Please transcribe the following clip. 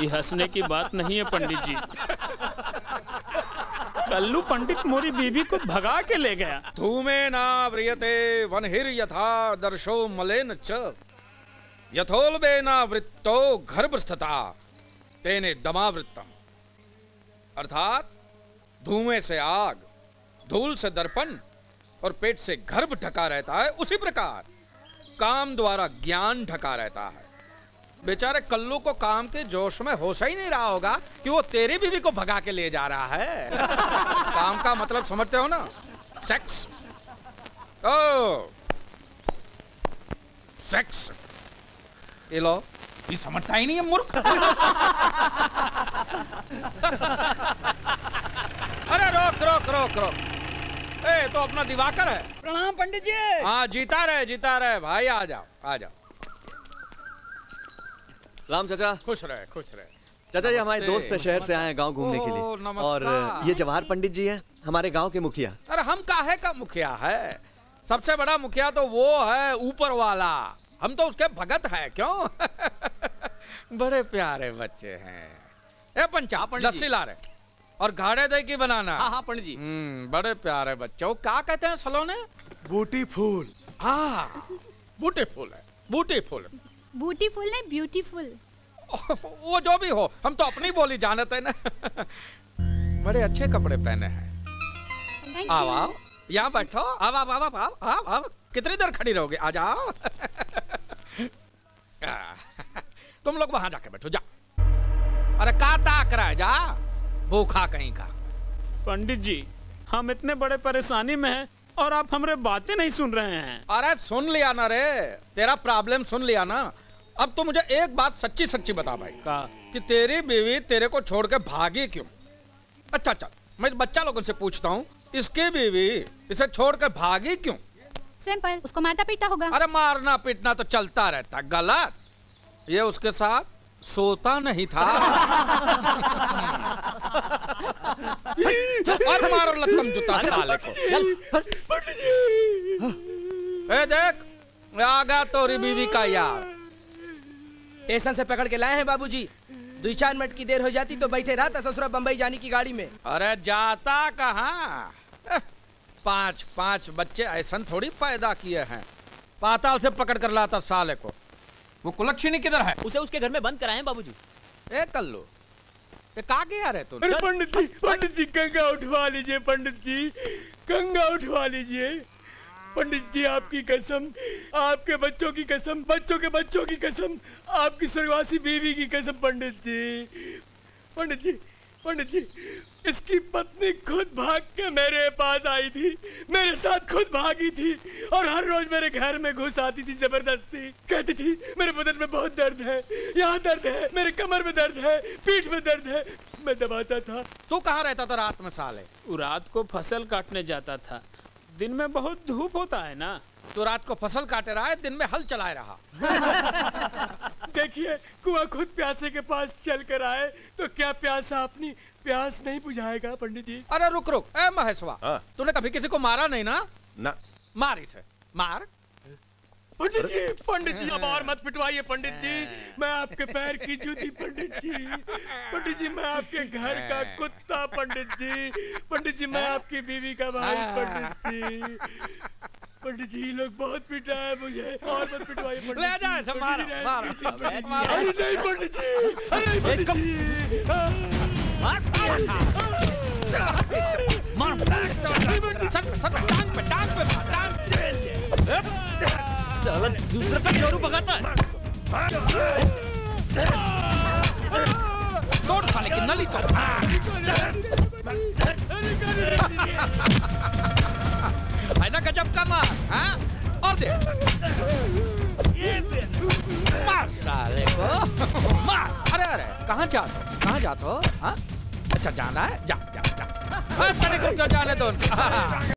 ये हंसने की बात नहीं है पंडित जी। कल्लू पंडित मोरी बीबी को भगा के ले गया। धूमे ना व्रियते, वनहिर यथा दर्शो मलेन च। यथोल्बे ना वृत्तो गर्भस्थता, तेने दमावृत्तम। अर्थात धुएँ से आग, धूल से दर्पण और पेट से गर्भ ढका रहता है, उसी प्रकार, काम द्वारा ज्ञान ढका रहता है। बेचारे कल्लू को काम के जोश में होश ही नहीं रहा होगा कि वो तेरी बीवी को भगा के ले जा रहा है। काम का मतलब समझते हो ना? सेक्स ओ। सेक्स ये लो। ये समझता ही नहीं है मूर्ख। अरे रोक रोक रोक रोक। ए तो अपना दिवाकर है। प्रणाम पंडित जी। हाँ जीता रहे जीता रहे। भाई आ जाओ आ जाओ। राम चाचा। खुश रहे खुश रहे। चाचा जी हमारे दोस्त शहर से आए हैं गाँव घूमने के लिए। और ये जवाहर पंडित जी हैं हमारे गाँव के मुखिया। अरे हम काहे का मुखिया है? सबसे बड़ा मुखिया तो वो है ऊपर वाला। हम तो उसके भगत है क्यों? बड़े प्यारे बच्चे हैं। ए पंचा लस्सी ला रहे। और घाड़े दे की बनाना। हाँ हाँ पंडित जी। हम्म बड़े प्यारे बच्चे। वो क्या कहते हैं सलोने बूटी फूल। हाँ। बूटी फूल है बूटी फूल। ब्यूटीफुल नहीं ब्यूटीफुल। वो जो भी हो हम तो अपनी बोली जानते हैं ना। बड़े अच्छे कपड़े पहने हैं। आओ आओ। यहाँ बैठो। आओ आओ आओ आओ आओ आओ। कितनी देर खड़ी रहोगे? आ जाओ। तुम लोग वहाँ जाके बैठो जा। अरे का ताक रहा है जा। भूखा कहीं का। पंडित जी हम इतने बड़े परेशानी में हैं। और आप हमारे बातें नहीं सुन रहे हैं। अरे सुन लिया ना रे। तेरा प्रॉब्लम सुन लिया ना। अब तो मुझे एक बात सच्ची सच्ची बता भाई का? कि तेरी बीवी तेरे को छोड़ के भागी क्यों? अच्छा अच्छा मैं बच्चा लोगों से पूछता हूँ इसकी बीवी इसे छोड़ कर भागी क्यों? सिंपल उसको मारता पीटा होगा। अरे मारना पीटना तो चलता रहता गलत। ये उसके साथ सोता नहीं था। और मारो लत्तम जूता साले को चल। ए देख आ गया तोरी बीवी का यार। स्टेशन से पकड़ के लाए हैं बाबूजी। दो चार मिनट की देर हो जाती तो बैठे रहा था ससुरा बम्बई जाने की गाड़ी में। अरे जाता कहाँ? पाँच पाँच बच्चे ऐसा थोड़ी पैदा किए हैं। पाताल से पकड़ कर लाता साले को। वो कुलक्षिणी किधर है? उसे उसके घर में बंद कराए बाबूजी। ए कल्लू ये गया रहे तू? अरे पंडित जी पंडित जी गंगा उठवा लीजिए पंडित जी। गंगा उठवा लीजिए। पंडित जी आपकी कसम आपके बच्चों की कसम बच्चों के बच्चों की कसम आपकी स्वर्गवासी बीवी की कसम पंडित जी। पंडित जी पंडित जी इसकी पत्नी खुद भाग के मेरे पास आई थी। मेरे साथ खुद भागी थी और हर रोज मेरे घर में घुस आती थी ज़बरदस्ती। कहती थी मेरे बदन में बहुत दर्द है यहाँ दर्द है मेरे कमर में दर्द है पीठ में दर्द है। मैं दबाता था। तू कहाँ रहता था रात में साले? वो रात को फ़सल काटने जाता था। दिन में बहुत धूप होता है ना? तो रात को फ़सल काटे रहा है दिन में हल चलाए रहा। देखिए कुआँ खुद प्यासे के पास चल कर आए तो क्या प्यासा अपनी प्यास नहीं बुझाएगा पंडित जी। अरे रुक रुक। ए महेशवा तूने कभी किसी को मारा नहीं ना? ना। मार इसे। मार? पंडित जी पंडित जी अब और मत पिटवाइए पंडित जी। मैं आपके पैर की जूती पंडित जी। पंडित जी मैं आपके घर का कुत्ता पंडित जी। पंडित जी मैं आपकी बीवी का भाई पंडित जी। पंडित जी लोग बहुत पिटा है मुझे। और मत पिटवाइए ले जा। मारो, नहीं, मारो, अरे नहीं पंडित जी अरे पंडित जी। सर सर पे टांग पे टांग पे मार, टांग पे। साला दूसरे पे जोरू भगाता है। तोड़ साले की नली तोड़ कहाँ जाते हो कहाँ जाते हो हाँ? अच्छा जाना है? जा जा जा। तेरे को क्यों जाने दो